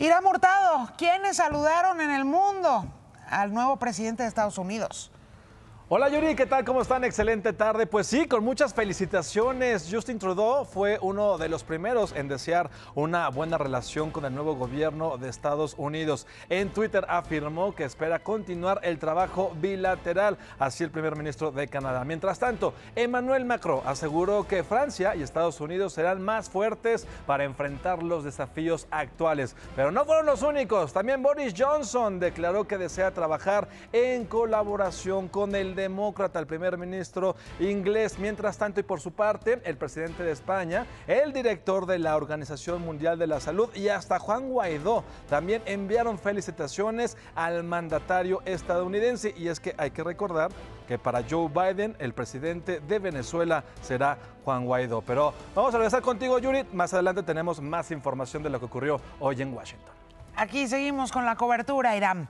Irán Hurtado, ¿quiénes saludaron en el mundo al nuevo presidente de Estados Unidos? Hola Yuri, ¿qué tal? ¿Cómo están? Excelente tarde. Pues sí, con muchas felicitaciones. Justin Trudeau fue uno de los primeros en desear una buena relación con el nuevo gobierno de Estados Unidos. En Twitter afirmó que espera continuar el trabajo bilateral, así el primer ministro de Canadá. Mientras tanto, Emmanuel Macron aseguró que Francia y Estados Unidos serán más fuertes para enfrentar los desafíos actuales. Pero no fueron los únicos. También Boris Johnson declaró que desea trabajar en colaboración con el demócrata, el primer ministro inglés. Mientras tanto, y por su parte, el presidente de España, el director de la Organización Mundial de la Salud y hasta Juan Guaidó también enviaron felicitaciones al mandatario estadounidense. Y es que hay que recordar que para Joe Biden, el presidente de Venezuela será Juan Guaidó. Pero vamos a regresar contigo, Yuri. Más adelante tenemos más información de lo que ocurrió hoy en Washington. Aquí seguimos con la cobertura, Irán.